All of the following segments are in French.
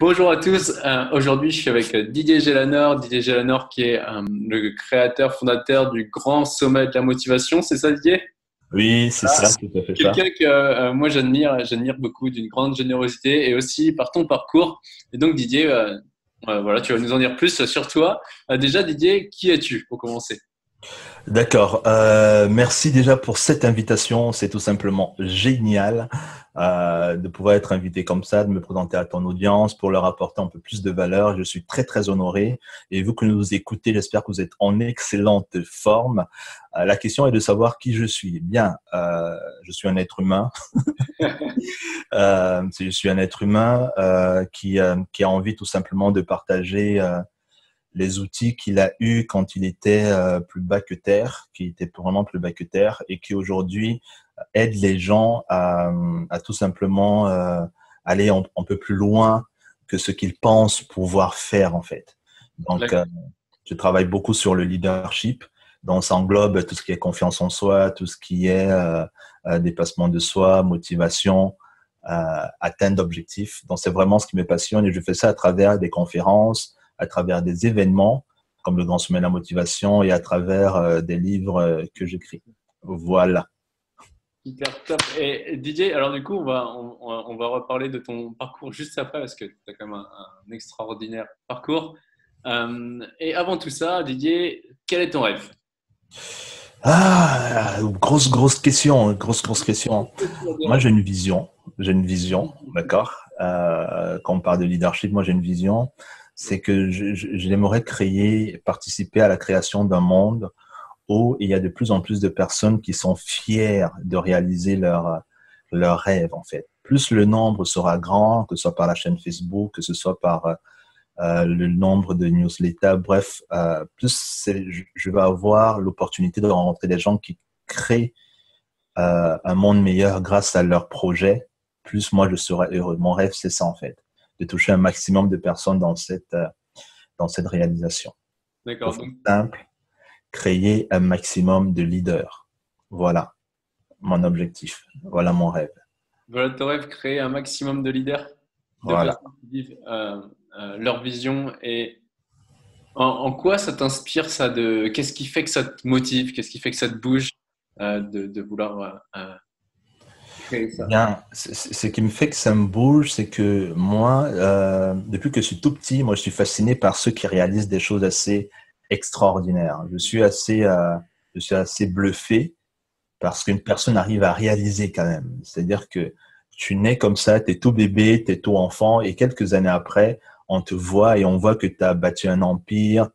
Bonjour à tous. Euh, aujourd'hui, je suis avec Didier Gélanor. Didier Gélanor qui est euh, le créateur, fondateur du Grand Sommet de la Motivation. C'est ça, Didier? Oui, c'est ça, tout à fait. Quelqu'un que euh, moi j'admire, j'admire beaucoup, d'une grande générosité et aussi par ton parcours. Et donc, Didier, voilà, tu vas nous en dire plus sur toi. déjà, Didier, qui es-tu pour commencer? D'accord. Euh, merci déjà pour cette invitation. C'est tout simplement génial euh, de pouvoir être invité comme ça, de me présenter à ton audience pour leur apporter un peu plus de valeur. Je suis très très honoré. Et vous que nous écoutez, j'espère que vous êtes en excellente forme. Euh, la question est de savoir qui je suis. Bien, je suis un être humain. je suis un être humain qui a envie tout simplement de partager les outils qu'il a eus quand il était euh, plus bas que terre, qui était vraiment plus bas que terre, et qui aujourd'hui euh, aide les gens à, tout simplement euh, aller un, peu plus loin que ce qu'ils pensent pouvoir faire en fait. Donc, je travaille beaucoup sur le leadership. Donc, ça englobe tout ce qui est confiance en soi, tout ce qui est dépassement de soi, motivation, atteinte d'objectifs. Donc, c'est vraiment ce qui me passionne et je fais ça à travers des conférences, à travers des événements comme le Grand Sommet de la Motivation et à travers euh, des livres euh, que j'écris. Voilà. Super top. Et Didier, alors du coup, on va, on, va reparler de ton parcours juste après parce que tu as quand même un, extraordinaire parcours. Euh, et avant tout ça, Didier, quel est ton rêve? Ah, grosse, grosse question, grosse, grosse question. Moi, j'ai une vision. J'ai une vision, d'accord? Quand on parle de leadership, moi, j'ai une vision c'est que j'aimerais créer, participer à la création d'un monde où il y a de plus en plus de personnes qui sont fières de réaliser leurs leur rêves, en fait. Plus le nombre sera grand, que ce soit par la chaîne Facebook, que ce soit par euh, le nombre de newsletters, bref, euh, plus je vais avoir l'opportunité de rencontrer des gens qui créent euh, un monde meilleur grâce à leurs projets, plus moi je serai heureux. Mon rêve, c'est ça, en fait de toucher un maximum de personnes dans cette, euh, dans cette réalisation. D'accord. Simple, créer un maximum de leaders. Voilà mon objectif. Voilà mon rêve. Voilà ton rêve, créer un maximum de leaders. voilà. Euh, euh, leur vision et en, quoi ça t'inspire ça de qu'est-ce qui fait que ça te motive qu'est-ce qui fait que ça te bouge de, de, vouloir Bien, ce qui me fait que ça me bouge, c'est que moi, euh, depuis que je suis tout petit, moi, je suis fasciné par ceux qui réalisent des choses assez extraordinaires. Je suis assez, euh, je suis bluffé parce qu'une personne arrive à réaliser quand même. C'est-à-dire que tu nais comme ça, tu es tout bébé, tu es tout enfant, et quelques années après, on te voit et on voit que tu as battu un empire,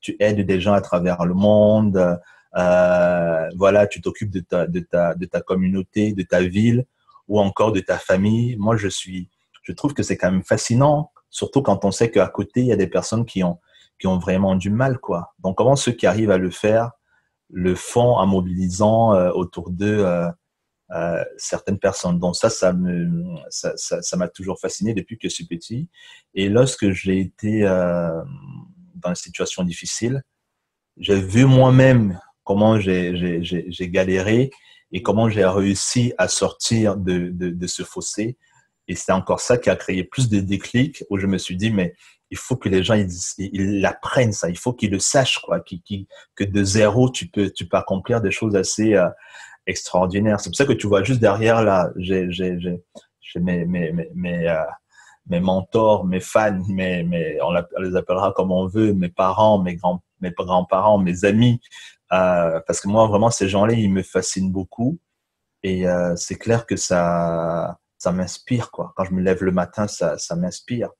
tu aides des gens à travers le monde, euh, voilà, tu t'occupes de ta, de, ta, de ta communauté, de ta ville ou encore de ta famille. Moi, je suis, je trouve que c'est quand même fascinant, surtout quand on sait qu'à côté, il y a des personnes qui ont, qui ont vraiment du mal, quoi. Donc, comment ceux qui arrivent à le faire le font en mobilisant euh, autour d'eux euh, certaines personnes? Donc ça, ça ça, ça, ça m'a toujours fasciné depuis que je suis petit. Et lorsque j'ai été dans une situation difficile, j'ai vu moi-même comment j'ai galéré et comment j'ai réussi à sortir de, ce fossé. Et c'est encore ça qui a créé plus de déclics où je me suis dit, mais il faut que les gens ils, ça, il faut qu'ils le sachent, quoi, que de zéro, tu peux, tu peux accomplir des choses assez euh, extraordinaires. C'est pour ça que tu vois juste derrière là, j'ai mes, mes, euh, mes mentors, mes fans, mes, mes, on les appellera comme on veut, mes parents, mes grands mes grands-parents, mes amis, euh, parce que moi, vraiment, ces gens-là, ils me fascinent beaucoup. Et euh, c'est clair que ça, ça m'inspire, quoi. Quand je me lève le matin, ça, ça m'inspire.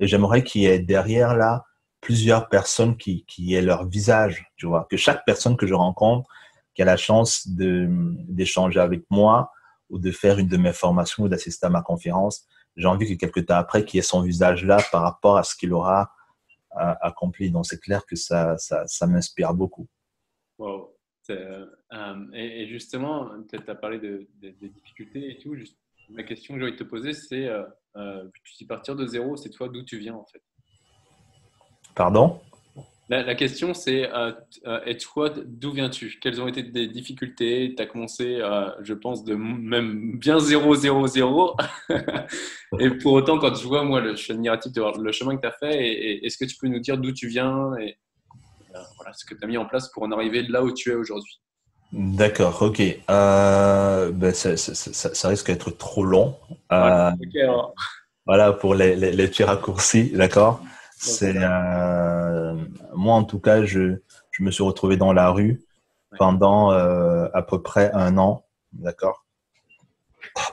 Et j'aimerais qu'il y ait derrière là plusieurs personnes qui, qui aient leur visage, tu vois. Que chaque personne que je rencontre, qui a la chance d'échanger avec moi ou de faire une de mes formations ou d'assister à ma conférence, j'ai envie que quelques temps après, qu'il ait son visage là par rapport à ce qu'il aura accompli. Donc c'est clair que ça, ça, ça m'inspire beaucoup. Wow. Euh, euh, et, justement, tu as parlé de, des difficultés et tout. Juste, ma question que j'ai envie de te poser, c'est euh, euh tu dis partir de zéro, c'est toi d'où tu viens en fait? Pardon? La, question, c'est euh, et toi, d'où viens-tu? Quelles ont été tes difficultés? Tu as commencé, euh, je pense, de même bien 0, 0, 0. et pour autant, quand je vois, moi, je suis admiratif de voir le chemin que tu as fait. Et, est-ce que tu peux nous dire d'où tu viens et voilà, ce que tu as mis en place pour en arriver là où tu es aujourd'hui D'accord, ok. Ben, ça, risque d'être trop long. Voilà, pour les, les, les petits raccourcis, d'accord c'est euh, moi en tout cas, je, je, me suis retrouvé dans la rue pendant euh, à peu près un an, d'accord.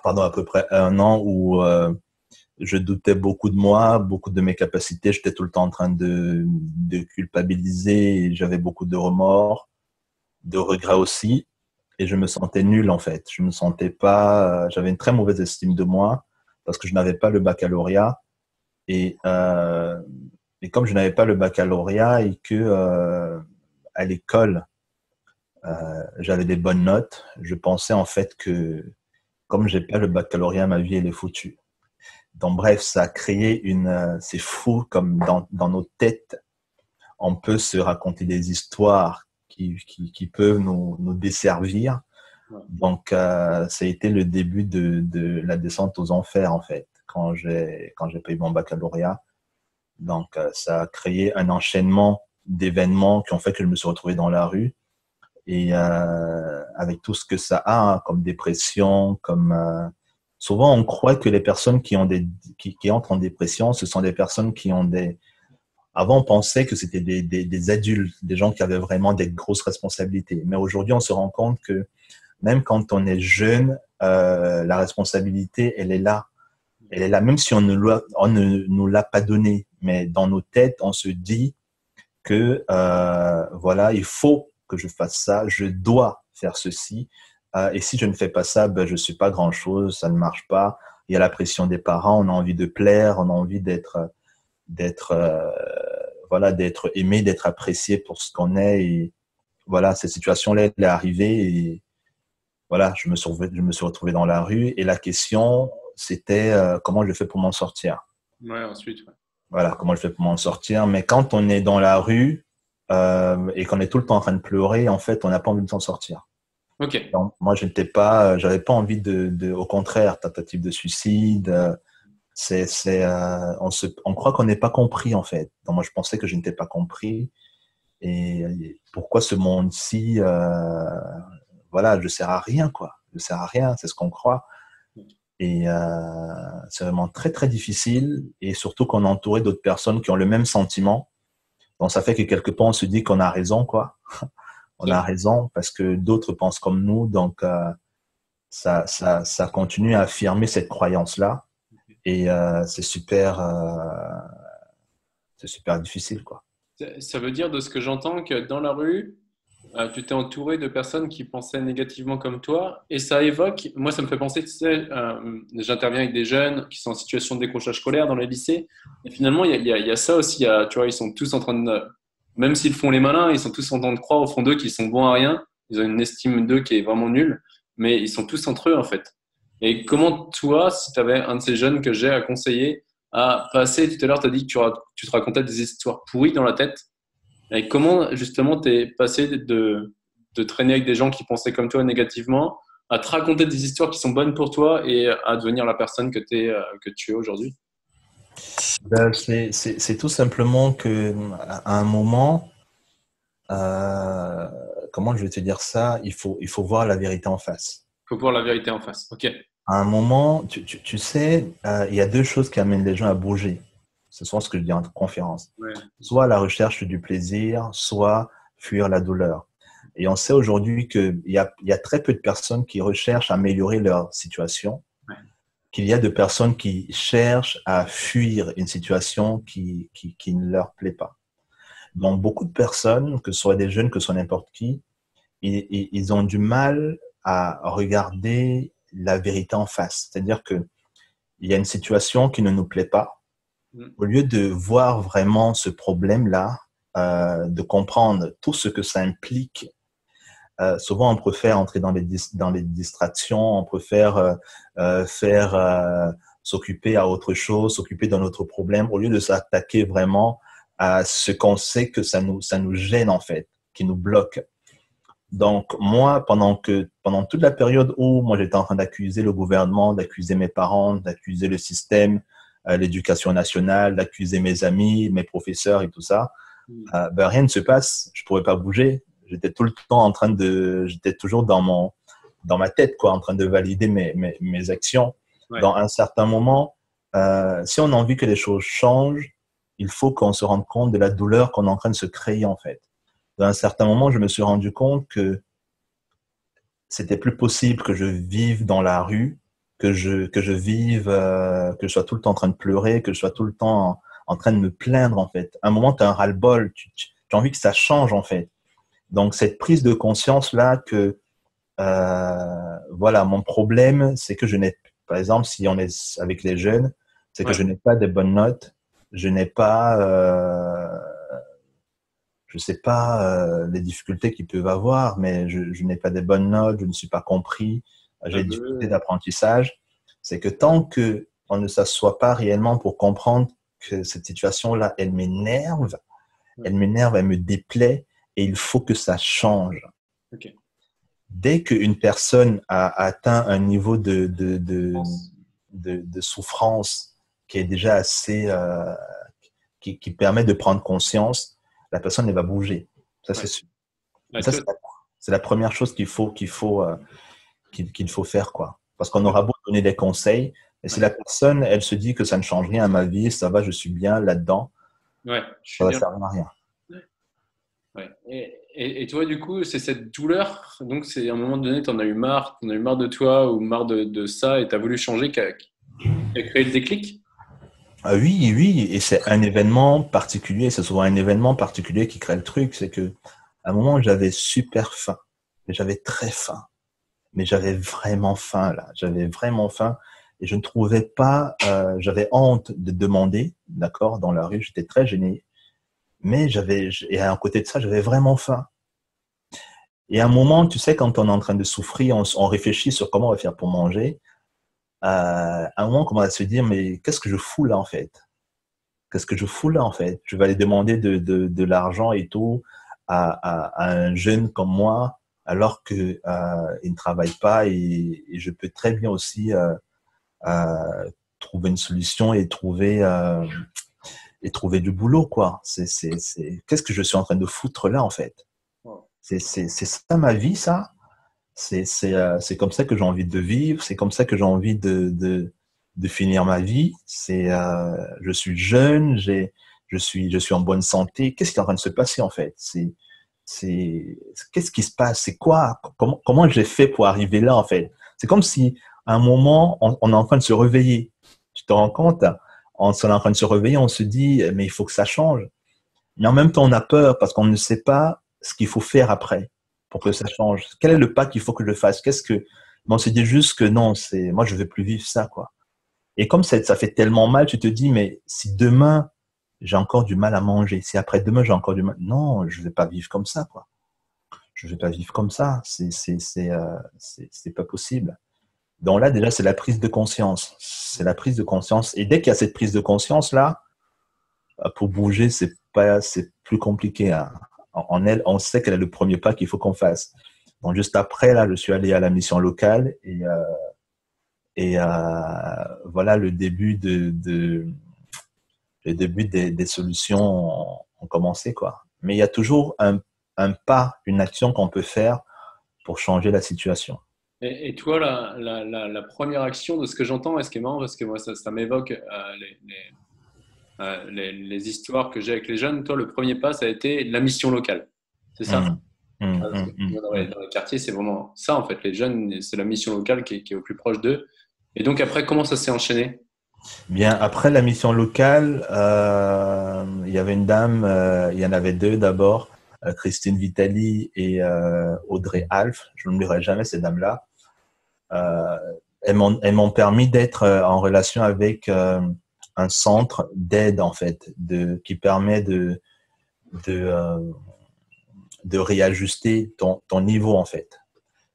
Pendant à peu près un an où euh, je doutais beaucoup de moi, beaucoup de mes capacités. J'étais tout le temps en train de, culpabiliser. J'avais beaucoup de remords, de regrets aussi, et je me sentais nul en fait. Je me sentais pas. J'avais une très mauvaise estime de moi parce que je n'avais pas le baccalauréat et euh, comme je n'avais pas le baccalauréat et que euh, à l'école, euh, j'avais des bonnes notes, je pensais en fait que comme j'ai pas le baccalauréat, ma vie elle est foutue. Donc bref, ça a créé une... Euh, c'est fou comme dans, dans, nos têtes, on peut se raconter des histoires qui, qui, qui peuvent nous, nous, desservir. Donc euh, ça a été le début de, de la descente aux enfers en fait, quand j'ai payé mon baccalauréat donc, euh, ça a créé un enchaînement d'événements qui ont fait que je me suis retrouvé dans la rue. Et euh, avec tout ce que ça a, hein, comme dépression, comme souvent on croit que les personnes qui entrent en dépression, ce sont des personnes qui ont des avant on pensait que c'était des, adultes, des gens qui avaient vraiment des grosses responsabilités. Mais aujourd'hui on se rend compte que même quand on est jeune, euh, la responsabilité elle est là, elle est là, même si on ne, on ne nous l'a pas donnée. Mais dans nos têtes, on se dit que euh, voilà, il faut que je fasse ça, je dois faire ceci, euh, et si je ne fais pas ça, ben, je suis pas grand chose, ça ne marche pas. Il y a la pression des parents, on a envie de plaire, on a envie d'être, d'être, euh, voilà, d'être aimé, d'être apprécié pour ce qu'on est. Et voilà, cette situation-là, elle est arrivée et voilà, je me suis, je me suis retrouvé dans la rue et la question, c'était euh, comment je fais pour m'en sortir? Ouais, ensuite. Ouais voilà, comment je fais pour m'en sortir? Mais quand on est dans la rue et qu'on est tout le temps en train de pleurer, en fait, on n'a pas envie de s'en sortir. Moi, je n'étais pas, j'avais pas envie de, au contraire, tentative de suicide. Euh, c'est, c'est, euh, on se, on croit qu'on n'est pas compris en fait. Donc, moi, je pensais que je n'étais pas compris. Et pourquoi ce monde-ci, euh, voilà, je sers à rien quoi. Je sers à rien, c'est ce qu'on croit. Et euh, c'est vraiment très, très difficile. Et surtout qu'on est entouré d'autres personnes qui ont le même sentiment. Donc, ça fait que quelque part, on se dit qu'on a raison, quoi. on a raison parce que d'autres pensent comme nous. Donc, euh, ça, ça, ça continue à affirmer cette croyance-là. Et euh, c'est super, euh, c'est super difficile, quoi. Ça veut dire, de ce que j'entends, que dans la rue, tu t'es entouré de personnes qui pensaient négativement comme toi et ça évoque, moi ça me fait penser, tu sais, j'interviens avec des jeunes qui sont en situation de décrochage scolaire dans les lycées et finalement il y, y, a ça aussi, tu vois, ils sont tous en train de, même s'ils font les malins, ils sont tous en train de croire au fond d'eux qu'ils sont bons à rien, ils ont une estime d'eux qui est vraiment nulle, mais ils sont tous entre eux en fait. Et comment toi, si tu avais un de ces jeunes que j'ai à conseiller, à passer, tout à l'heure tu as dit que tu, te racontais des histoires pourries dans la tête, et comment justement tu es passé de, de traîner avec des gens qui pensaient comme toi négativement à te raconter des histoires qui sont bonnes pour toi et à devenir la personne que, euh, que tu es aujourd'hui? Ben, C'est tout simplement que à un moment, euh, comment je vais te dire ça, il faut, il faut voir la vérité en face. Il faut voir la vérité en face, ok. À un moment, tu, tu, tu sais, euh, il y a deux choses qui amènent les gens à bouger. Ce sont ce que je dis en conférence. Soit la recherche du plaisir, soit fuir la douleur. Et on sait aujourd'hui qu'il y a, y a très peu de personnes qui recherchent à améliorer leur situation, qu'il y a de personnes qui cherchent à fuir une situation qui, qui, qui, ne leur plaît pas. Donc, beaucoup de personnes, que ce soit des jeunes, que ce soit n'importe qui, ils, ils ont du mal à regarder la vérité en face. C'est-à-dire que il y a une situation qui ne nous plaît pas, au lieu de voir vraiment ce problème-là, euh, de comprendre tout ce que ça implique, euh, souvent on préfère entrer dans les, dans les distractions, on préfère euh, euh faire s'occuper à autre chose, s'occuper d'un autre problème, au lieu de s'attaquer vraiment à ce qu'on sait que ça nous, ça nous gêne en fait, qui nous bloque. Donc moi, pendant que pendant toute la période où moi j'étais en train d'accuser le gouvernement, d'accuser mes parents, d'accuser le système, euh, l'éducation nationale, d'accuser mes amis, mes professeurs et tout ça, mm. euh, ben, rien ne se passe. Je pourrais pas bouger. J'étais tout le temps en train de, j'étais toujours dans mon dans ma tête quoi, en train de valider mes mes, mes actions. Dans un certain moment, euh, si on a envie que les choses changent, il faut qu'on se rende compte de la douleur qu'on est en train de se créer en fait. Dans un certain moment, je me suis rendu compte que c'était plus possible que je vive dans la rue, que je, que je vive, euh, que je sois tout le temps en train de pleurer, que je sois tout le temps en, train de me plaindre en fait. À un moment, tu as un ras-le-bol, tu, tu, as envie que ça change en fait. Donc cette prise de conscience là que euh, voilà, mon problème, c'est que je n'ai, par exemple, si on est avec les jeunes, c'est que je n'ai pas de bonnes notes, je n'ai pas, euh, je sais pas euh, les difficultés qu'ils peuvent avoir, mais je, je n'ai pas de bonnes notes, je ne suis pas compris, j'ai des difficultés d'apprentissage. C'est que tant que on ne s'assoit pas réellement pour comprendre que cette situation-là, elle m'énerve, elle m'énerve, elle me déplaît, et il faut que ça change. Okay. Dès qu'une personne a atteint un niveau de, de, de, de, de souffrance qui est déjà assez, euh, qui, qui, permet de prendre conscience, la personne elle va bouger. Ça c'est sûr. ça c'est la, première chose qu'il faut qu'il faut euh, qu'il faut faire quoi. Parce qu'on aura beau donner des conseils, et si la personne elle se dit que ça ne change rien à ma vie, ça va, je suis bien là-dedans, ça va servir à rien. Ouais. Et, et, toi, du coup, c'est cette douleur. Donc, c'est à un moment donné, tu en as eu marre, tu en as eu marre de toi ou marre de, ça et tu as voulu changer, qui a, créé le déclic? Ah oui, oui, et c'est un événement particulier, c'est souvent un événement particulier qui crée le truc, c'est que à un moment j'avais super faim, j'avais très faim, mais j'avais vraiment faim là, j'avais vraiment faim et je ne trouvais pas, euh, j'avais honte de demander, d'accord, dans la rue, j'étais très gêné, mais j'avais, et à côté de ça, j'avais vraiment faim. Et à un moment, tu sais, quand on est en train de souffrir, on, réfléchit sur comment on va faire pour manger à un moment, on commence à se dire, mais qu'est-ce que je fous là en fait? Qu'est-ce que je fous là en fait? Je vais aller demander de, de, de l'argent et tout à, à, un jeune comme moi, alors qu'il euh, ne travaille pas et, je peux très bien aussi euh, euh, trouver une solution et trouver euh, et trouver du boulot quoi. C'est c'est qu'est-ce que je suis en train de foutre là en fait? C'est c'est ça ma vie ça? C'est euh, comme ça que j'ai envie de vivre, c'est comme ça que j'ai envie de, de, de, finir ma vie. C'est euh, je suis jeune, j'ai je suis je suis en bonne santé. Qu'est-ce qui est en train de se passer en fait? C'est c'est qu'est-ce qui se passe? C'est quoi? Comment comment j'ai fait pour arriver là en fait? C'est comme si à un moment on, on, est en train de se réveiller. Tu te rends compte? On est en train de se réveiller, on se dit mais il faut que ça change. Mais en même temps on a peur parce qu'on ne sait pas ce qu'il faut faire après pour que ça change Quel est le pas qu'il faut que je fasse? Qu'est-ce que on s'est dit juste que non, c'est moi je vais plus vivre ça quoi. Et comme ça, fait tellement mal, tu te dis mais si demain j'ai encore du mal à manger, si après demain j'ai encore du mal, non, je vais pas vivre comme ça quoi. Je vais pas vivre comme ça, c'est c'est c'est euh, c'est pas possible. Donc là déjà c'est la prise de conscience, c'est la prise de conscience. Et dès qu'il y a cette prise de conscience là, pour bouger c'est pas c'est plus compliqué à, en elle, on sait qu'elle est le premier pas qu'il faut qu'on fasse. Donc juste après, là, je suis allé à la mission locale et, euh, euh, voilà le début de, le début des, solutions ont, commencé quoi. Mais il y a toujours un pas, une action qu'on peut faire pour changer la situation. Et, et toi, la, la, la, la, première action de ce que j'entends, est ce qui est marrant, parce que moi, ça, ça m'évoque euh, les, les euh, les, histoires que j'ai avec les jeunes, toi, le premier pas, ça a été la mission locale. C'est ça? Mmh. Mmh, mmh, dans, les, quartiers, c'est vraiment ça, en fait. Les jeunes, c'est la mission locale qui est, au plus proche d'eux. Et donc, après, comment ça s'est enchaîné? Bien, après la mission locale, euh, il y avait une dame, euh, il y en avait deux d'abord, Christine Vitali et Audrey Alf. Je n'oublierai jamais ces dames-là. Elles m'ont permis d'être en relation avec un centre d'aide en fait, de, qui permet de, de, euh, de réajuster ton, ton, niveau en fait.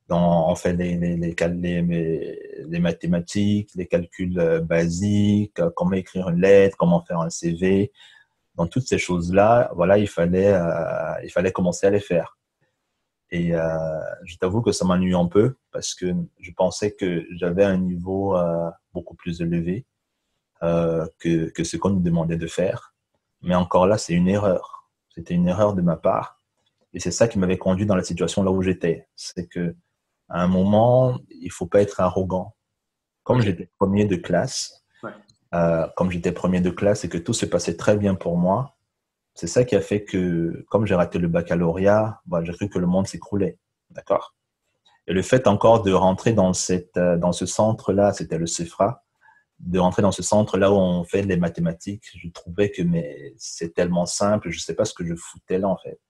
Dans, en fait, les, les, les, les, mathématiques, les calculs euh, basiques, euh, comment écrire une lettre, comment faire un CV. dans toutes ces choses-là, voilà, il fallait, euh, il fallait commencer à les faire. Et euh, je t'avoue que ça m'ennuie un peu parce que je pensais que j'avais un niveau euh, beaucoup plus élevé que, que ce qu'on nous demandait de faire. Mais encore là, c'est une erreur. C'était une erreur de ma part. Et c'est ça qui m'avait conduit dans la situation là où j'étais. C'est que à un moment, il faut pas être arrogant. Comme j'étais premier de classe, euh, comme j'étais premier de classe et que tout se passait très bien pour moi, c'est ça qui a fait que, comme j'ai raté le baccalauréat, bah, j'ai cru que le monde s'écroulait. D'accord? Et le fait encore de rentrer dans, cette, euh, dans ce centre-là, c'était le CEFRA, de rentrer dans ce centre-là où on fait les mathématiques, je trouvais que mais c'est tellement simple, je ne sais pas ce que je foutais là en fait.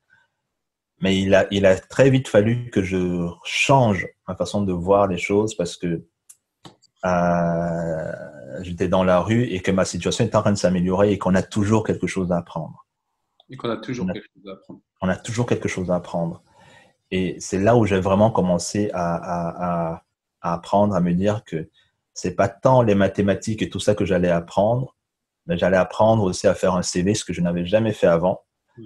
Mais il a, il a très vite fallu que je change ma façon de voir les choses parce que euh, j'étais dans la rue et que ma situation est en train de s'améliorer et qu'on a toujours quelque chose à apprendre. Et qu'on a toujours quelque chose à apprendre. On a toujours quelque chose à apprendre. Et c'est là où j'ai vraiment commencé à, à, à, apprendre, à me dire que c'est pas tant les mathématiques et tout ça que j'allais apprendre, mais j'allais apprendre aussi à faire un CV, ce que je n'avais jamais fait avant.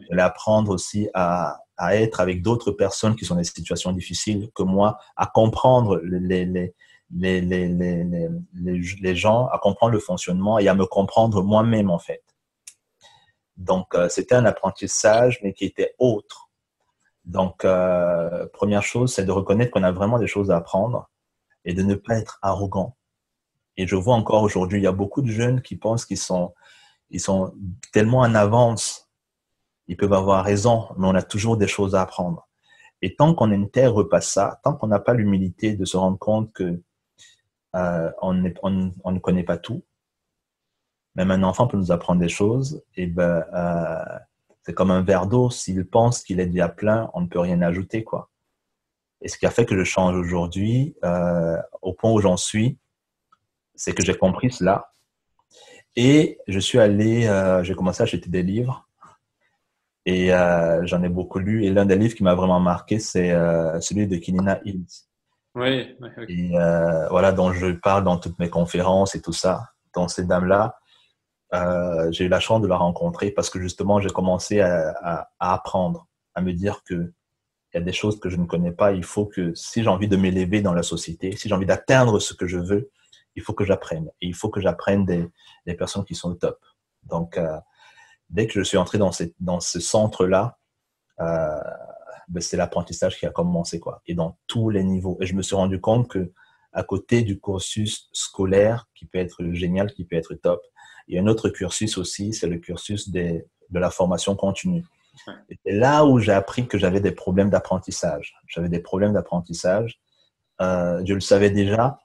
J'allais apprendre aussi à, à être avec d'autres personnes qui sont dans des situations difficiles que moi, à comprendre les, les, les, les, les, les, gens, à comprendre le fonctionnement et à me comprendre moi-même en fait. Donc, euh, c'était un apprentissage, mais qui était autre. Donc, euh, première chose, c'est de reconnaître qu'on a vraiment des choses à apprendre et de ne pas être arrogant. Et je vois encore aujourd'hui, il y a beaucoup de jeunes qui pensent qu'ils sont, ils sont tellement en avance. Ils peuvent avoir raison, mais on a toujours des choses à apprendre. Et tant qu'on n'intègre pas ça, tant qu'on n'a pas l'humilité de se rendre compte que euh, on, ne connaît pas tout. Même un enfant peut nous apprendre des choses. Et ben, euh, c'est comme un verre d'eau. S'il pense qu'il est déjà plein, on ne peut rien ajouter. Quoi. Et ce qui a fait que je change aujourd'hui, euh, au point où j'en suis, c'est que j'ai compris cela. Et je suis allé, j'ai commencé à acheter des livres. Et j'en ai beaucoup lu. Et l'un des livres qui m'a vraiment marqué, c'est celui de Kinina Hills. Oui, Et euh, voilà, dont je parle dans toutes mes conférences et tout ça. Dans ces dames-là, euh, j'ai eu la chance de la rencontrer parce que justement, j'ai commencé à, apprendre, à me dire que il y a des choses que je ne connais pas. Il faut que, si j'ai envie de m'élever dans la société, si j'ai envie d'atteindre ce que je veux, il faut que j'apprenne. Et il faut que j'apprenne des, personnes qui sont au top. Donc, euh, dès que je suis entré dans, ce centre-là, ben, c'est l'apprentissage qui a commencé, quoi. Et dans tous les niveaux. Et je me suis rendu compte que, à côté du cursus scolaire, qui peut être génial, qui peut être top, il y a un autre cursus aussi, c'est le cursus des, de la formation continue. Et c'est là où j'ai appris que j'avais des problèmes d'apprentissage. J'avais des problèmes d'apprentissage. Euh, je le savais déjà,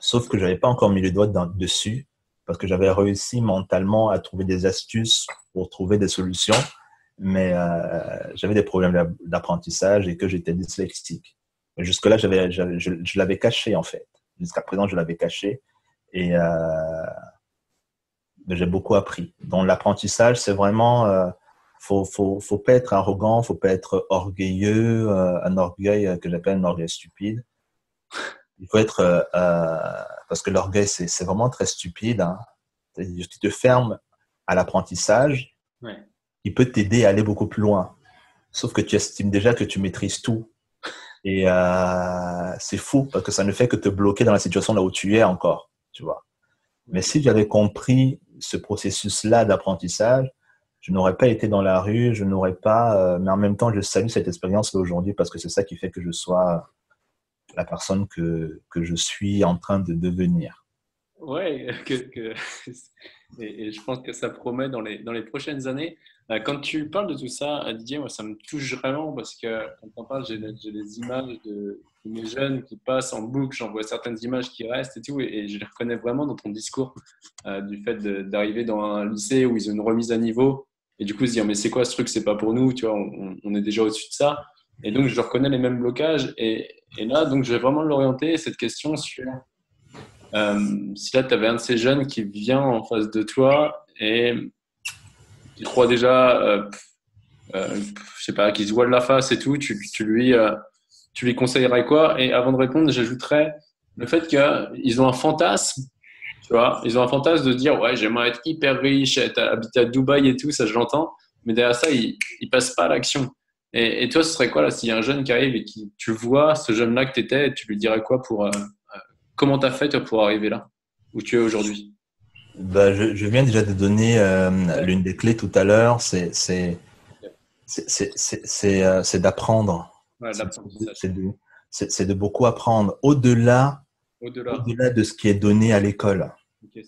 sauf que je n'avais pas encore mis le doigt dessus parce que j'avais réussi mentalement à trouver des astuces pour trouver des solutions mais euh, j'avais des problèmes d'apprentissage et que j'étais dyslexique. Jusque-là, j'avais, je, je l'avais caché en fait. Jusqu'à présent, je l'avais caché et euh, j'ai beaucoup appris. Donc l'apprentissage, c'est vraiment, euh, faut, faut, faut pas être arrogant, faut pas être orgueilleux, euh, un orgueil que j'appelle un orgueil stupide. Il faut être, euh, parce que l'orgueil, c'est, c'est vraiment très stupide. Hein. Tu te fermes à l'apprentissage. Ouais il peut t'aider à aller beaucoup plus loin. Sauf que tu estimes déjà que tu maîtrises tout. Et euh, c'est fou parce que ça ne fait que te bloquer dans la situation là où tu es encore, tu vois. Mais si j'avais compris ce processus-là d'apprentissage, je n'aurais pas été dans la rue, je n'aurais pas. Euh, mais en même temps, je salue cette expérience aujourd'hui parce que c'est ça qui fait que je sois la personne que, que je suis en train de devenir. Ouais, que, et, je pense que ça promet dans les, dans les prochaines années. Euh, quand tu parles de tout ça, euh, Didier, moi, ça me touche vraiment parce que quand on parle, j'ai des images de, mes jeunes qui passent en boucle, j'en vois certaines images qui restent et tout, et, je les reconnais vraiment dans ton discours euh, du fait d'arriver dans un lycée où ils ont une remise à niveau et du coup se dire mais c'est quoi ce truc, c'est pas pour nous, tu vois, on, est déjà au-dessus de ça. Et donc je reconnais les mêmes blocages et, là, donc je vais vraiment l'orienter cette question sur si là tu avais un de ces jeunes qui vient en face de toi et il croit déjà, euh, euh, je sais pas, qu'il se voit de la face et tout, tu, tu lui, euh, tu lui conseillerais quoi? Et avant de répondre, j'ajouterais le fait qu'ils ont un fantasme Tu vois, ils ont un fantasme de dire ouais, j'aimerais être hyper riche, être, habiter à Dubaï et tout, ça je l'entends. Mais derrière ça, ils, ils passent pas à l'action. Et, toi, ce serait quoi là s'il y a un jeune qui arrive et qui tu vois ce jeune-là que tu étais, tu lui dirais quoi pour euh, euh, comment tu as fait pour arriver là? Où tu es aujourd'hui? Bah, je, je, viens déjà de donner euh, l'une des clés tout à l'heure, c'est d'apprendre. Ouais, c'est de, beaucoup apprendre au-delà au-delà de ce qui est donné à l'école.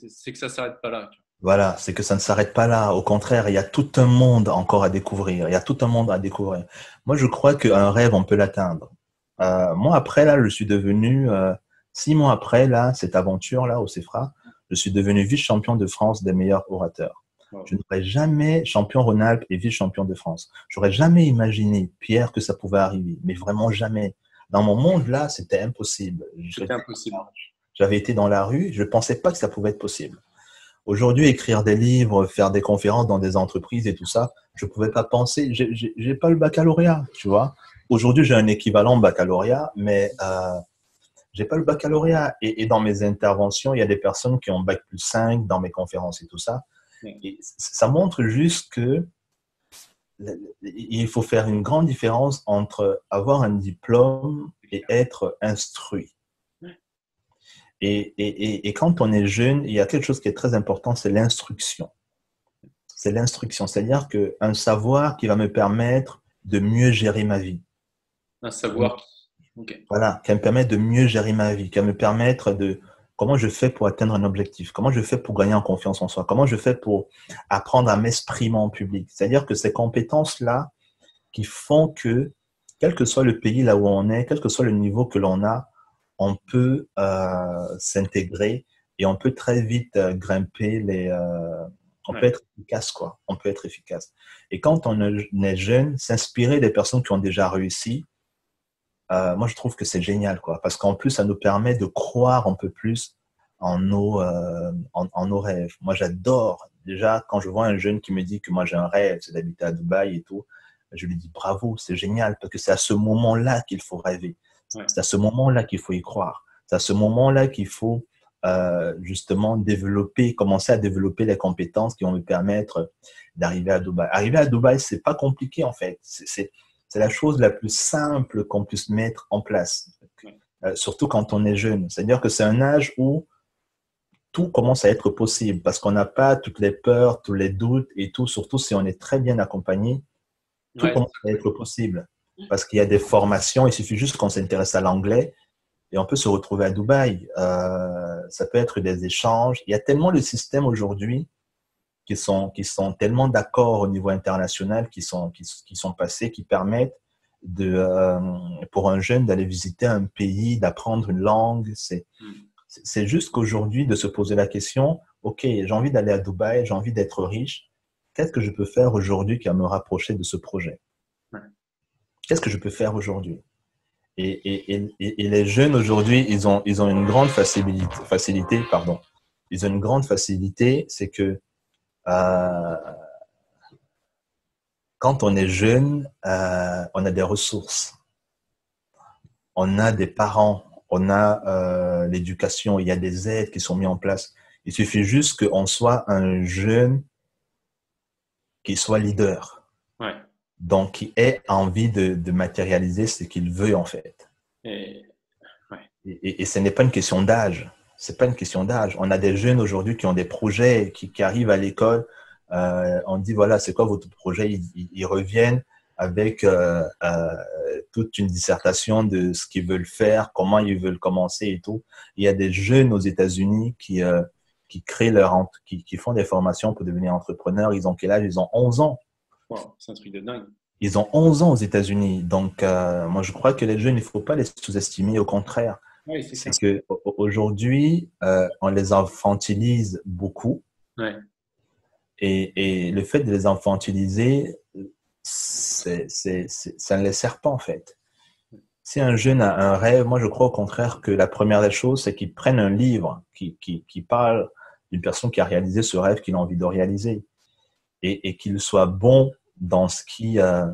c'est que ça s'arrête pas là. Voilà, c'est que ça ne s'arrête pas là. Au contraire, il y a tout un monde encore à découvrir. Il y a tout un monde à découvrir. Moi, je crois qu'un rêve, on peut l'atteindre. Euh, moi, après, là, je suis devenu, euh, six mois après, là, cette aventure-là au CEFRA, je suis devenu vice-champion de France des meilleurs orateurs. Je n'aurais jamais champion Rhône-Alpes et vice-champion de France. J'aurais jamais imaginé, Pierre, que ça pouvait arriver. Mais vraiment jamais. Dans mon monde, là, c'était impossible. C'était impossible. J'avais été dans la rue, je ne pensais pas que ça pouvait être possible. Aujourd'hui, écrire des livres, faire des conférences dans des entreprises et tout ça, je ne pouvais pas penser. Je n'ai pas le baccalauréat, tu vois. Aujourd'hui, j'ai un équivalent baccalauréat, mais euh, j'ai pas le baccalauréat. Et, dans mes interventions, il y a des personnes qui ont bac plus 5 dans mes conférences et tout ça. Et ça montre juste que il faut faire une grande différence entre avoir un diplôme et être instruit. Et, et, et, quand on est jeune, il y a quelque chose qui est très important, c'est l'instruction. C'est l'instruction, c'est-à-dire qu'un savoir qui va me permettre de mieux gérer ma vie. Un savoir. Voilà, qui va me permettre de mieux gérer ma vie, qui va me permettre de comment je fais pour atteindre un objectif, comment je fais pour gagner en confiance en soi, comment je fais pour apprendre à m'exprimer en public? C'est-à-dire que ces compétences-là qui font que, quel que soit le pays là où on est, quel que soit le niveau que l'on a, on peut euh, s'intégrer et on peut très vite euh, grimper les. Euh, on peut être efficace, quoi. On peut être efficace. Et quand on est jeune, s'inspirer des personnes qui ont déjà réussi, moi, je trouve que c'est génial, quoi. Parce qu'en plus, ça nous permet de croire un peu plus en nos, en, nos rêves. Moi, j'adore. Déjà, quand je vois un jeune qui me dit que moi, j'ai un rêve, c'est d'habiter à Dubaï et tout, je lui dis bravo, c'est génial, parce que c'est à ce moment-là qu'il faut rêver. C'est à ce moment-là qu'il faut y croire. C'est à ce moment-là qu'il faut euh, justement développer, commencer à développer les compétences qui vont me permettre d'arriver à Dubaï. Arriver à Dubaï, c'est pas compliqué en fait. C'est la chose la plus simple qu'on puisse mettre en place, euh, surtout quand on est jeune. C'est-à-dire que c'est un âge où tout commence à être possible parce qu'on n'a pas toutes les peurs, tous les doutes et tout, surtout si on est très bien accompagné, tout commence à être possible parce qu'il y a des formations, il suffit juste qu'on s'intéresse à l'anglais et on peut se retrouver à Dubaï. Euh, ça peut être des échanges. Il y a tellement de systèmes aujourd'hui qui sont, qui sont tellement d'accord au niveau international, qui sont, qui, sont passés, qui permettent de, euh, pour un jeune d'aller visiter un pays, d'apprendre une langue. C'est, c'est juste qu'aujourd'hui, de se poser la question, OK, j'ai envie d'aller à Dubaï, j'ai envie d'être riche. Qu'est-ce que je peux faire aujourd'hui qui va me rapprocher de ce projet? Qu'est-ce que je peux faire aujourd'hui? Et, et, et, les jeunes aujourd'hui, ils ont, ils ont une grande facilité, facilité, pardon. Ils ont une grande facilité, c'est que euh, quand on est jeune, euh, on a des ressources, on a des parents, on a euh, l'éducation, il y a des aides qui sont mises en place. Il suffit juste qu'on soit un jeune qui soit leader. Ouais donc qui ait envie de, matérialiser ce qu'il veut en fait. Et, ce n'est pas une question d'âge. C'est pas une question d'âge. On a des jeunes aujourd'hui qui ont des projets, qui, arrivent à l'école. Euh, on dit voilà, c'est quoi votre projet? Ils, reviennent avec euh, euh, toute une dissertation de ce qu'ils veulent faire, comment ils veulent commencer et tout. Il y a des jeunes aux États-Unis qui qui créent leur qui, qui font des formations pour devenir entrepreneurs. Ils ont quel âge? Ils ont 11 ans c'est un truc de dingue. Ils ont 11 ans aux États-Unis. Donc, moi, je crois que les jeunes, il ne faut pas les sous-estimer. Au contraire. Oui, c'est qu'aujourd'hui, euh, on les infantilise beaucoup. Et, et, le fait de les infantiliser, c'est, ça ne les sert pas, en fait. Si un jeune a un rêve, moi, je crois au contraire que la première des choses, c'est qu'il prenne un livre qui, qui, qui parle d'une personne qui a réalisé ce rêve qu'il a envie de réaliser et, qu'il soit bon dans ce qui, euh,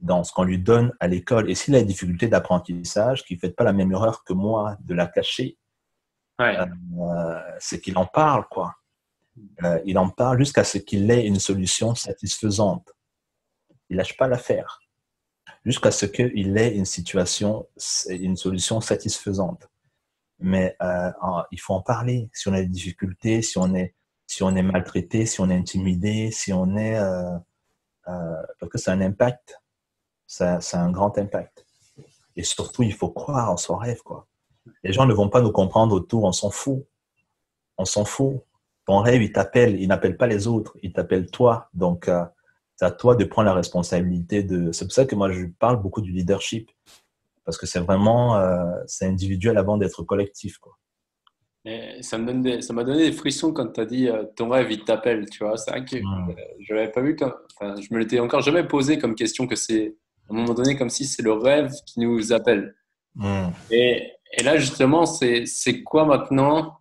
dans ce qu'on lui donne à l'école. Et s'il a des difficultés d'apprentissage, qu'il ne fait pas la même erreur que moi de la cacher, c'est qu'il en parle, quoi. il en parle jusqu'à ce qu'il ait une solution satisfaisante. Il lâche pas l'affaire jusqu'à ce qu'il ait une situation, une solution satisfaisante. Mais euh, il faut en parler. Si on a des difficultés, si on est, si on est maltraité, si on est intimidé, si on est... Euh, euh, parce que c'est un impact. C'est un grand impact. Et surtout, il faut croire en son rêve. Quoi. Les gens ne vont pas nous comprendre autour, on s'en fout. On s'en fout. Ton rêve, il t'appelle, il n'appelle pas les autres, il t'appelle toi. Donc, c'est à toi de prendre la responsabilité de. C'est pour ça que moi, je parle beaucoup du leadership. Parce que c'est vraiment. Euh, c'est individuel avant d'être collectif. Quoi. ça m'a donné, des frissons quand tu as dit euh, ton rêve, il t'appelle. Tu vois, c'est vrai que je l'avais pas vu. Enfin, je me l'étais encore jamais posé comme question que c'est à un moment donné comme si c'est le rêve qui nous appelle. Mmh. Et, et, là, justement, c'est quoi maintenant?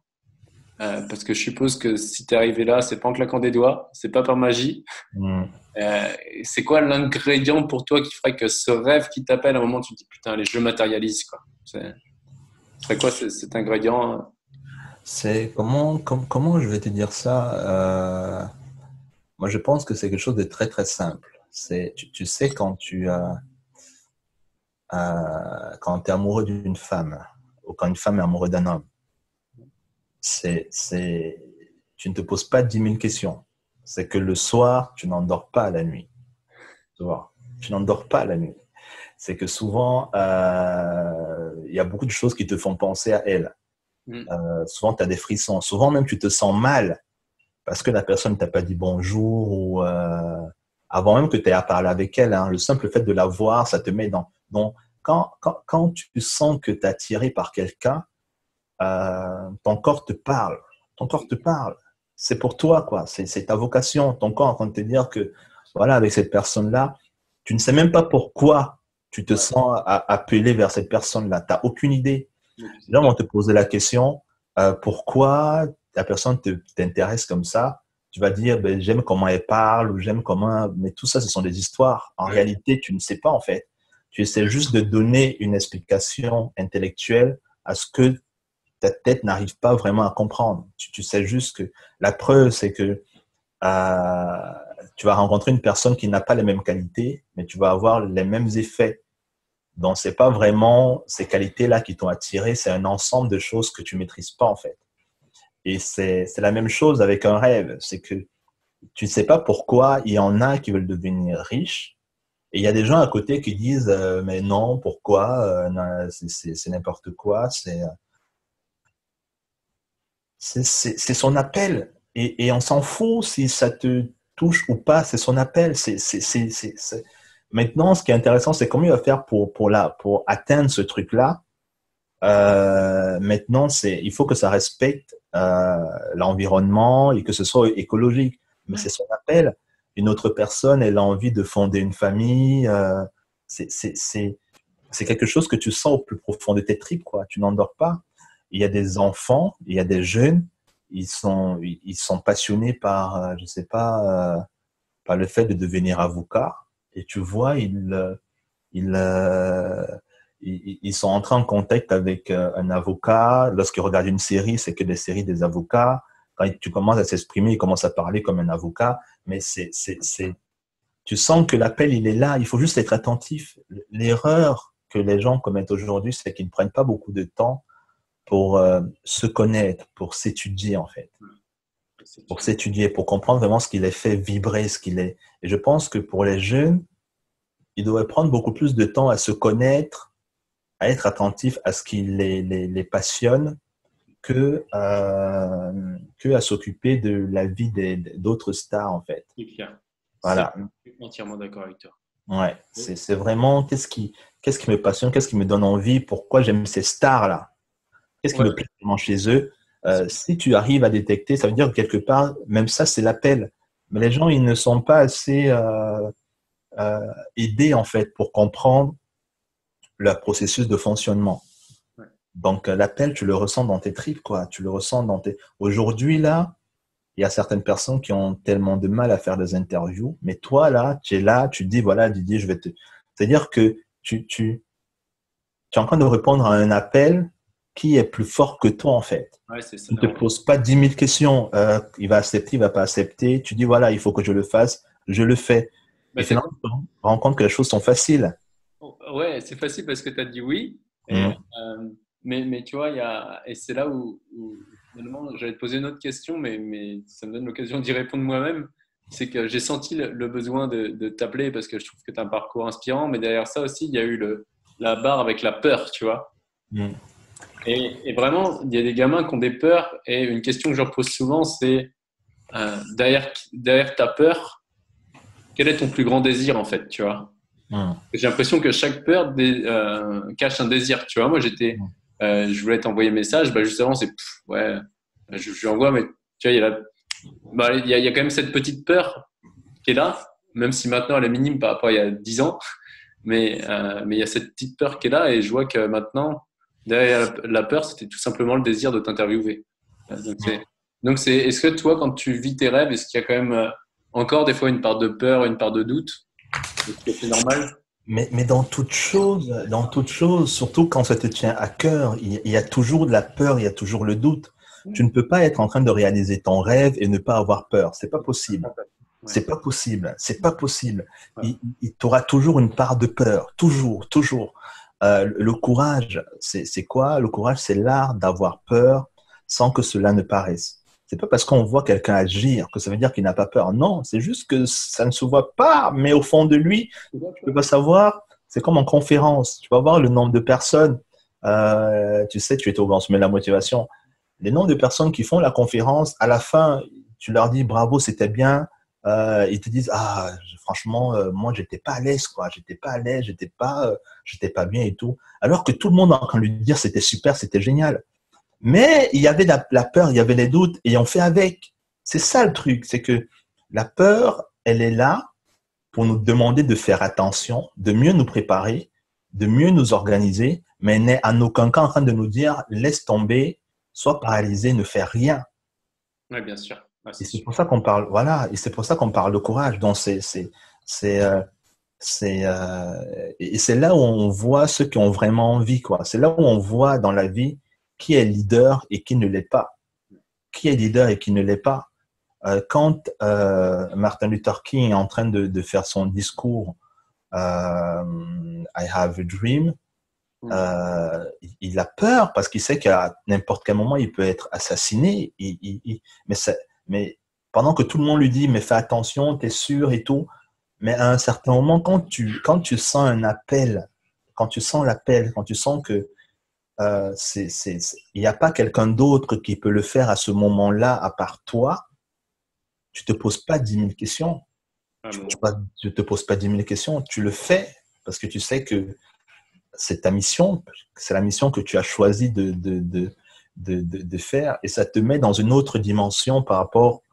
Euh, parce que je suppose que si tu es arrivé là, c'est pas en claquant des doigts, c'est pas par magie. Mm. Euh, c'est quoi l'ingrédient pour toi qui ferait que ce rêve qui t'appelle, à un moment, tu te dis putain, les jeux matérialisent quoi. C'est quoi cet ingrédient hein C'est comment, comment je vais te dire ça? Euh, Moi, je pense que c'est quelque chose de très très simple. C'est tu, tu, sais quand tu as quand es amoureux d'une femme ou quand une femme est amoureuse d'un homme c'est, tu ne te poses pas 10 000 questions. C'est que le soir, tu n'endors pas la nuit. Tu vois, tu n'endors pas la nuit. C'est que souvent, euh, il y a beaucoup de choses qui te font penser à elle. Mm. Euh, souvent, tu as des frissons. Souvent, même, tu te sens mal parce que la personne ne t'a pas dit bonjour ou euh, avant même que tu aies à parler avec elle. Hein. le simple fait de la voir, ça te met dans. Donc, quand, quand, quand tu sens que tu es attiré par quelqu'un, euh, ton corps te parle. Ton corps te parle. C'est pour toi, quoi. C'est ta vocation. Ton corps est en train de te dire que, voilà, avec cette personne-là, tu ne sais même pas pourquoi tu te sens appelé vers cette personne-là. Tu n'as aucune idée. Là, on te poser la question, euh, pourquoi la personne t'intéresse comme ça? Tu vas dire, ben, j'aime comment elle parle ou j'aime comment... Mais tout ça, ce sont des histoires. En réalité, tu ne sais pas, en fait. Tu essaies juste de donner une explication intellectuelle à ce que ta tête n'arrive pas vraiment à comprendre. Tu, sais juste que la preuve, c'est que euh, tu vas rencontrer une personne qui n'a pas les mêmes qualités, mais tu vas avoir les mêmes effets. Donc, c'est pas vraiment ces qualités-là qui t'ont attiré, c'est un ensemble de choses que tu maîtrises pas, en fait. Et c'est la même chose avec un rêve. C'est que tu ne sais pas pourquoi il y en a qui veulent devenir riches. Et il y a des gens à côté qui disent, euh, mais non, pourquoi, euh, c'est n'importe quoi, c'est c'est son appel. Et, on s'en fout si ça te touche ou pas, c'est son appel. C'est Maintenant, ce qui est intéressant, c'est comment il va faire pour, pour, pour atteindre ce truc-là. Euh, maintenant, il faut que ça respecte euh, l'environnement et que ce soit écologique. Mais c'est son appel. Une autre personne, elle a envie de fonder une famille. Euh, c'est quelque chose que tu sens au plus profond de tes tripes. Quoi. Tu n'endors pas il y a des enfants, il y a des jeunes, ils sont, ils sont passionnés par, euh, je sais pas, euh, par le fait de devenir avocat. Et tu vois, ils, euh, ils, sont entrés en contact avec un avocat. Lorsqu'ils regardent une série, c'est que des séries des avocats. Quand tu commences à s'exprimer, ils commencent à parler comme un avocat. Mais c'est, c'est, c'est, tu sens que l'appel, il est là. Il faut juste être attentif. L'erreur que les gens commettent aujourd'hui, c'est qu'ils ne prennent pas beaucoup de temps pour euh, se connaître, pour s'étudier en fait. Pour s'étudier, pour comprendre vraiment ce qui les fait vibrer, ce qu'il est. Et je pense que pour les jeunes, ils devraient prendre beaucoup plus de temps à se connaître, à être attentifs à ce qui les, les, les passionne, que, euh, que à s'occuper de la vie d'autres stars en fait. Voilà. Entièrement d'accord avec toi. Ouais, c'est vraiment qu'est-ce qui, qu'est-ce qui me passionne, qu'est-ce qui me donne envie, pourquoi j'aime ces stars-là? Qu'est-ce qui me plaît vraiment chez eux? Euh, Si tu arrives à détecter, ça veut dire que quelque part, même ça, c'est l'appel. Mais les gens, ils ne sont pas assez euh, euh, aidés, en fait, pour comprendre le processus de fonctionnement. Donc, l'appel, tu le ressens dans tes tripes, quoi. Tu le ressens dans tes... Aujourd'hui, là, il y a certaines personnes qui ont tellement de mal à faire des interviews, mais toi, là, tu es là, tu dis, voilà, Didier, je vais te... C'est-à-dire que tu, tu, tu es en train de répondre à un appel qui est plus fort que toi en fait. Ouais, ça. Ne te poses pas 10 000 questions. Euh, il va accepter, il va pas accepter. Tu dis voilà, il faut que je le fasse, je le fais. Bah, et finalement, tu te rends compte que les choses sont faciles. Ouais, c'est facile parce que tu as dit oui. Et, Mhm. euh, mais, mais tu vois, y a, et c'est là où, où finalement, j'allais te poser une autre question, mais, mais ça me donne l'occasion d'y répondre moi-même. C'est que j'ai senti le, le besoin de, de t'appeler parce que je trouve que tu as un parcours inspirant, mais derrière ça aussi, il y a eu le, la barre avec la peur, tu vois. Et, et vraiment, il y a des gamins qui ont des peurs, et une question que je leur pose souvent, c'est euh, derrière, derrière ta peur, quel est ton plus grand désir en fait, tu vois? J'ai l'impression que chaque peur dé- euh, cache un désir. Tu vois, moi, j'étais, euh, je voulais t'envoyer un message. Bah, justement, c'est, ouais, je, je lui envoie, mais tu vois, il y, a la- bah, il, y a, il y a quand même cette petite peur qui est là, même si maintenant elle est minime par rapport à il y a 10 ans. Mais, euh, mais il y a cette petite peur qui est là, et je vois que maintenant, derrière la, peur, c'était tout simplement le désir de t'interviewer. Donc, c'est, c'est, est-ce que toi, quand tu vis tes rêves, est-ce qu'il y a quand même encore des fois une part de peur, une part de doute? C'est normal? Mais, mais dans toute chose, dans toute chose, surtout quand ça te tient à cœur, il, il y a toujours de la peur, il y a toujours le doute. Tu ne peux pas être en train de réaliser ton rêve et ne pas avoir peur. C'est pas possible. C'est pas possible. C'est pas possible. Il, il t'aura toujours une part de peur. Toujours, toujours. Euh, le- courage, c'est quoi? Le courage, c'est l'art d'avoir peur sans que cela ne paraisse. C'est pas parce qu'on voit quelqu'un agir que ça veut dire qu'il n'a pas peur. Non, c'est juste que ça ne se voit pas, mais au fond de lui, tu peux pas savoir. C'est comme en conférence. Tu vas voir le nombre de personnes. euh, tu sais, tu étais au Grand Sommet de la Motivation. Les nombres de personnes qui font la conférence, à la fin, tu leur dis bravo, c'était bien. Euh, ils te disent ah franchement euh, moi j'étais pas à l'aise quoi j'étais pas à l'aise j'étais pas euh, j'étais pas bien et tout alors que tout le monde est en train de lui dire c'était super c'était génial mais il y avait la, la peur il y avait les doutes et on fait avec c'est ça le truc c'est que la peur elle est là pour nous demander de faire attention de mieux nous préparer de mieux nous organiser mais elle n'est en aucun cas en train de nous dire laisse tomber sois paralysé ne fais rien Oui, bien sûr. Ouais, et c'est pour ça qu'on parle, voilà, et c'est pour ça qu'on parle de courage. Donc c'est, c'est, c'est, euh, c'est, euh, et c'est là où on voit ceux qui ont vraiment envie, quoi. C'est là où on voit dans la vie qui est leader et qui ne l'est pas. Qui est leader et qui ne l'est pas? Euh, quand euh, Martin Luther King est en train de, de faire son discours euh, I have a dream, euh, il- a peur parce qu'il sait qu'à n'importe quel moment il peut être assassiné. Il- il- il- mais, mais pendant que tout le monde lui dit mais fais attention, t'es sûr et tout. Mais à un certain moment, quand tu quand tu sens un appel, quand tu sens l'appel, quand tu sens que euh, c'est c'est c'est- il n'y a pas quelqu'un d'autre qui peut le faire à ce moment-là à part toi, tu te poses pas dix mille questions Ah, tu ne te poses pas 10 000 questions, tu le fais parce que tu sais que c'est ta mission, c'est la mission que tu as choisi de, de, de, de, de- de faire et ça te met dans une autre dimension par rapport,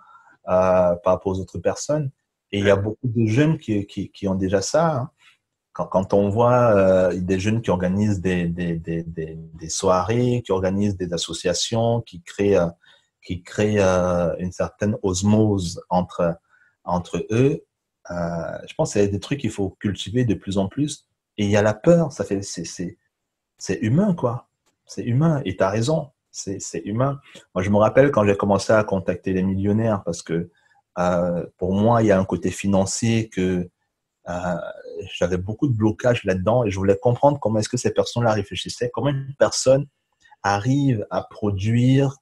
à, par rapport aux autres personnes. Et il y a beaucoup de jeunes qui, qui, qui ont déjà ça. hein. Quand, on voit euh, des jeunes qui organisent des, des, des, des, soirées, qui organisent des associations, qui créent, qui créent euh, une certaine osmose entre, entre eux, euh, je pense que c'est des trucs qu'il faut cultiver de plus en plus. Et il y a la peur, ça fait, c'est, c'est, humain, quoi. C'est humain. Et tu as raison, c'est, c'est humain. Moi, je me rappelle quand j'ai commencé à contacter les millionnaires, parce que pour moi, il y a un côté financier que euh, j'avais beaucoup de blocages là-dedans et je voulais comprendre comment est-ce que ces personnes-là réfléchissaient, comment une personne arrive à produire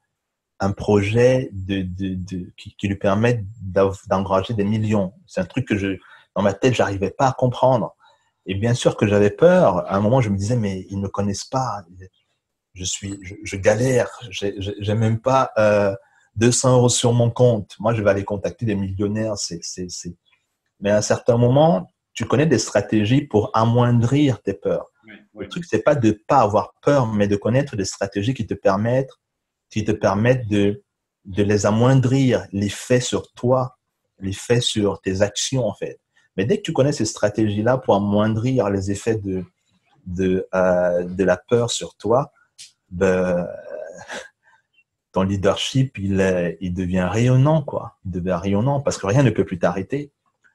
un projet de, de, de, qui, lui permet d'av- d'engranger des millions? C'est un truc que je, dans ma tête, j'arrivais pas à comprendre. Et bien sûr que j'avais peur. À un moment, je me disais, mais ils ne me connaissent pas. Je suis, je, je galère. J'ai même pas euh, 200 euros sur mon compte. Moi, je vais aller contacter des millionnaires. C'est, c'est... Mais à un certain moment, tu connais des stratégies pour amoindrir tes peurs. Le truc, c'est pas de pas avoir peur, mais de connaître des stratégies qui te permettent, qui te permettent de, de les amoindrir, l'effet sur toi, l'effet sur tes actions, en fait. Mais dès que tu connais ces stratégies-là pour amoindrir les effets de, de, euh, de la peur sur toi, ben, ton leadership, il, est- il devient rayonnant, quoi. Il devient rayonnant parce que rien ne peut plus t'arrêter.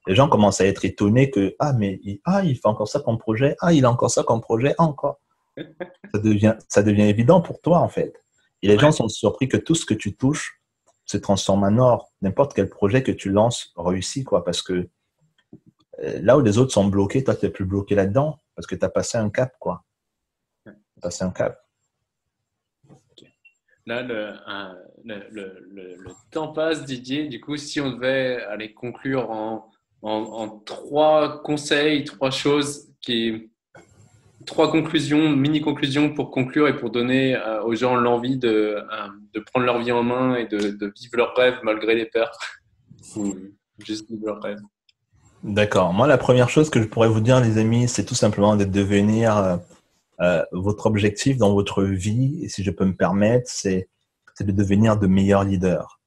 Les gens commencent à être étonnés que, ah, mais il, ah, il fait encore ça comme projet, ah, il a encore ça comme projet, encore. ça, devient, ça devient évident pour toi, en fait. Et les gens sont surpris que tout ce que tu touches se transforme en or. N'importe quel projet que tu lances réussit, quoi, parce que euh, là où les autres sont bloqués, toi, tu n'es plus bloqué là-dedans, parce que tu as passé un cap, quoi. passé un cap. Là, le, le, temps passe, Didier. Du coup, si on devait aller conclure en, en, trois conseils, trois choses, qui, trois conclusions, mini-conclusions pour conclure et pour donner euh, aux gens l'envie de, euh, de, prendre leur vie en main et de, de vivre leurs rêves malgré les pertes. Ou juste vivre leurs rêves. D'accord. Moi, la première chose que je pourrais vous dire, les amis, c'est tout simplement de devenir euh, votre objectif dans votre vie, et si je peux me permettre, c'est de devenir de meilleurs leaders.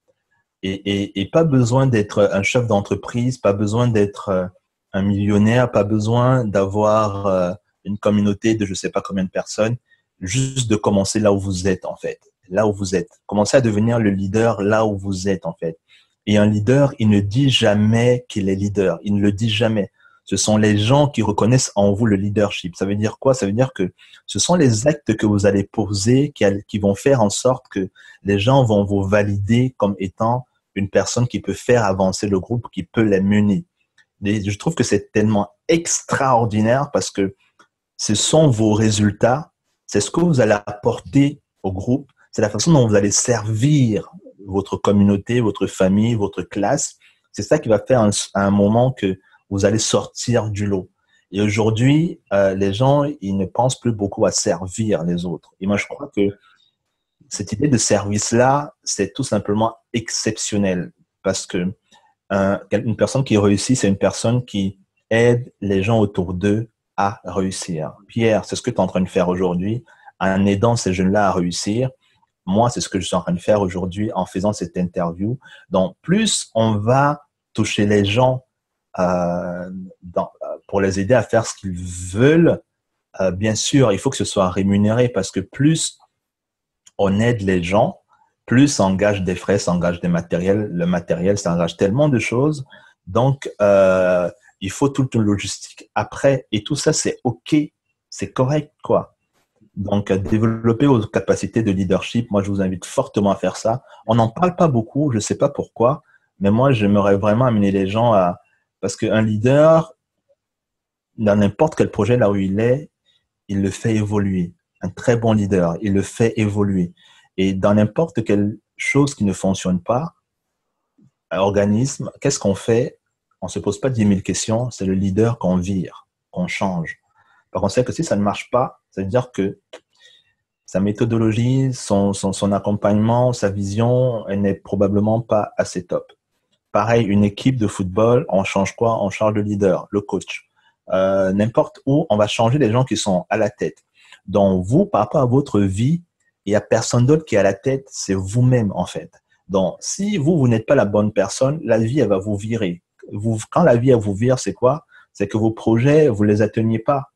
Et, et, et pas besoin d'être un chef d'entreprise, pas besoin d'être euh, un millionnaire, pas besoin d'avoir euh, une communauté de je sais pas combien de personnes, juste de commencer là où vous êtes en fait, là où vous êtes. Commencez à devenir le leader là où vous êtes en fait. Et un leader, il ne dit jamais qu'il est leader, il ne le dit jamais ce sont les gens qui reconnaissent en vous le leadership. Ça veut dire quoi? Ça veut dire que ce sont les actes que vous allez poser qui, vont faire en sorte que les gens vont vous valider comme étant une personne qui peut faire avancer le groupe, qui peut mener. Et je trouve que c'est tellement extraordinaire parce que ce sont vos résultats, c'est ce que vous allez apporter au groupe, c'est la façon dont vous allez servir votre communauté, votre famille, votre classe. C'est ça qui va faire un moment que vous allez sortir du lot. Et aujourd'hui, euh, les gens, ils ne pensent plus beaucoup à servir les autres. Et moi, je crois que cette idée de service-là, c'est tout simplement exceptionnel parce que euh, une personne qui réussit, c'est une personne qui aide les gens autour d'eux à réussir. Pierre, c'est ce que tu es en train de faire aujourd'hui en aidant ces jeunes-là à réussir. Moi, c'est ce que je suis en train de faire aujourd'hui en faisant cette interview. Donc, plus on va toucher les gens euh, dans, pour les aider à faire ce qu'ils veulent. Euh, bien sûr, il faut que ce soit rémunéré parce que plus on aide les gens, plus ça engage des frais, ça engage des matériels. Le matériel, ça engage tellement de choses. Donc, euh, il faut toute une logistique après. Et tout ça, c'est OK, c'est correct, quoi. Donc, développer vos capacités de leadership, moi, je vous invite fortement à faire ça. On n'en parle pas beaucoup, je ne sais pas pourquoi, mais moi, j'aimerais vraiment amener les gens à, parce qu'un leader, dans n'importe quel projet là où il est, il le fait évoluer. Un très bon leader, il le fait évoluer. Et dans n'importe quelle chose qui ne fonctionne pas, un organisme, qu'est-ce qu'on fait? On ne se pose pas 10 000 questions, c'est le leader qu'on vire, qu'on change. Par contre, que si ça ne marche pas, ça veut dire que sa méthodologie, son, accompagnement, sa vision, elle n'est probablement pas assez top. Pareil, une équipe de football, on change quoi? On change de leader, le coach. Euh, n'importe où, on va changer les gens qui sont à la tête. Donc, vous, par rapport à votre vie, il n'y a personne d'autre qui est à la tête, c'est vous-même, en fait. Donc, si vous, vous n'êtes pas la bonne personne, la vie, elle va vous virer. Vous, quand la vie, elle vous vire, c'est quoi? C'est que vos projets, vous les atteignez pas.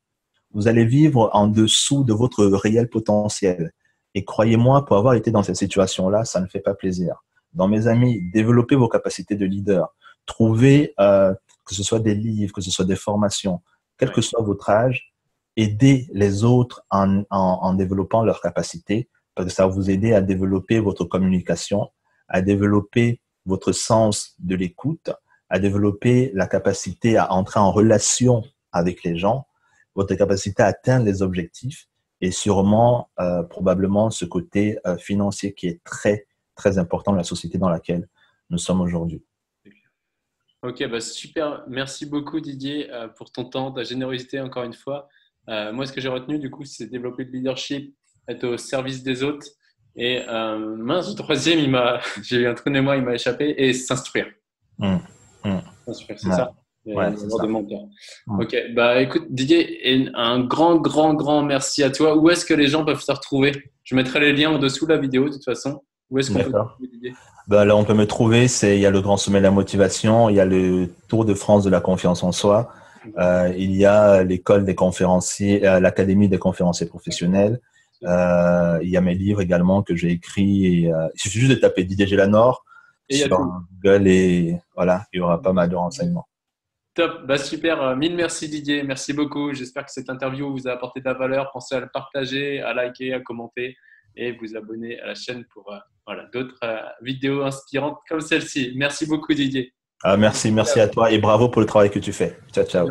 Vous allez vivre en dessous de votre réel potentiel. Et croyez-moi, pour avoir été dans cette situation-là, ça ne fait pas plaisir dans mes amis, développez vos capacités de leader. Trouvez, euh, que ce soit des livres, que ce soit des formations, quel que soit votre âge, aidez les autres en, en, développant leurs capacités, parce que ça va vous aider à développer votre communication, à développer votre sens de l'écoute, à développer la capacité à entrer en relation avec les gens, votre capacité à atteindre les objectifs et sûrement, euh, probablement, ce côté euh, financier qui est très très important dans la société dans laquelle nous sommes aujourd'hui. Ok, bah super. Merci beaucoup Didier euh, pour ton temps, ta générosité encore une fois. Euh, moi, ce que j'ai retenu du coup, c'est développer le leadership, être au service des autres. Et euh, mince, le troisième, il m'a, j'ai eu un trou de mémoire, il m'a échappé, et s'instruire. Mmh, mmh. S'instruire, c'est ça? Ouais, ça. Mmh. Ok, bah écoute Didier, un grand, grand, grand merci à toi. Où est-ce que les gens peuvent se retrouver? Je mettrai les liens en dessous de la vidéo de toute façon. Où est-ce qu'on peut bah, Là, on peut me trouver. C'est il y a le Grand Sommet de la Motivation, il y a le Tour de France de la confiance en soi, euh, il y a l'école des conférenciers, euh, l'académie des conférenciers professionnels. Euh, il y a mes livres également que j'ai écrits. Il suffit juste de taper Didier Gélanor sur Google et voilà, il y aura pas mal de renseignements. Top, bah, super, mille merci Didier, merci beaucoup. J'espère que cette interview vous a apporté de la valeur. Pensez à le partager, à liker, à commenter et vous abonner à la chaîne pour voilà, d'autres vidéos inspirantes comme celle-ci. Merci beaucoup Didier. Ah, merci, merci à toi et bravo pour le travail que tu fais. Ciao, ciao.